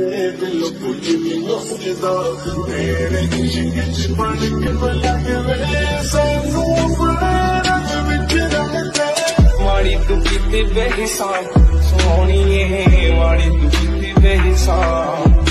ਮੇਰੇ ਦਿਲ ਕੁਝ ਵੀ ਨਸਦਾ ਮੇਰੇ ਇਸ਼ਕ ਚ ਬਣ ਕੇ ਬਲਗਵੇ ਸਾਨੂੰ ਫਰਕ ਵਿੱਚ ਰੱਖਦੇ ਮਾੜੀ ਤੂੰ ਕੀਤੀ ਬੇਹਿਸਾਬ ਸੋਹਣੀਏ ਮਾੜੀ ਤੂੰ ਕੀਤੀ ਬੇਹਿਸਾਬ